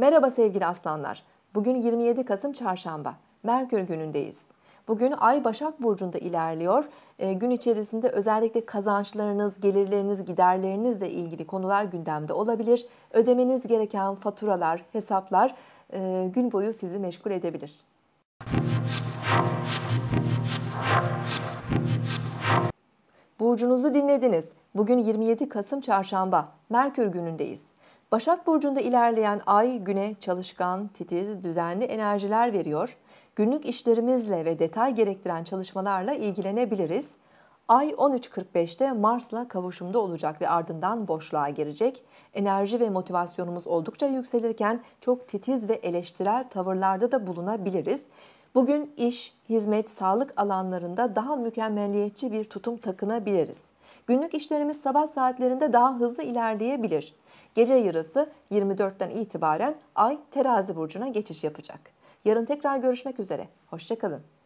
Merhaba sevgili aslanlar. Bugün 27 Kasım Çarşamba. Merkür günündeyiz. Bugün Ay Başak Burcu'nda ilerliyor. E, gün içerisinde özellikle kazançlarınız, gelirleriniz, giderlerinizle ilgili konular gündemde olabilir. Ödemeniz gereken faturalar, hesaplar e, gün boyu sizi meşgul edebilir. Burcunuzu dinlediniz. Bugün 27 Kasım Çarşamba. Merkür günündeyiz. Başak Burcu'nda ilerleyen ay güne çalışkan, titiz, düzenli enerjiler veriyor. Günlük işlerimizle ve detay gerektiren çalışmalarla ilgilenebiliriz. Ay 13.45'te Mars'la kavuşumda olacak ve ardından boşluğa girecek. Enerji ve motivasyonumuz oldukça yükselirken çok titiz ve eleştirel tavırlarda da bulunabiliriz. Bugün iş, hizmet, sağlık alanlarında daha mükemmelliyetçi bir tutum takınabiliriz. Günlük işlerimiz sabah saatlerinde daha hızlı ilerleyebilir. Gece yarısı 24'ten itibaren Ay terazi burcuna geçiş yapacak. Yarın tekrar görüşmek üzere. Hoşçakalın.